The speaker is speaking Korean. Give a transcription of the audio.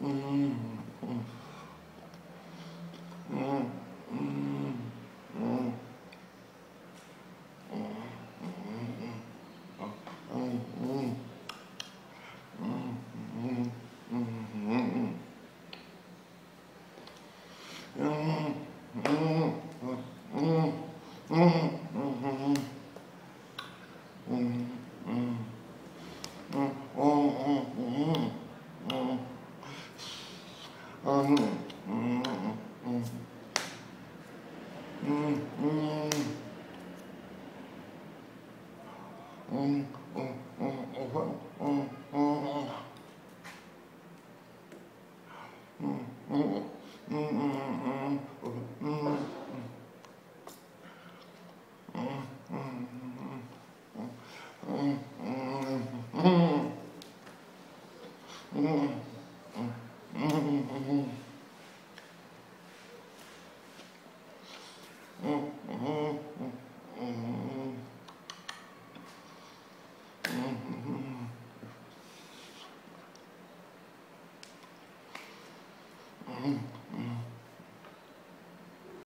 Mm-hmm. 음. Amen.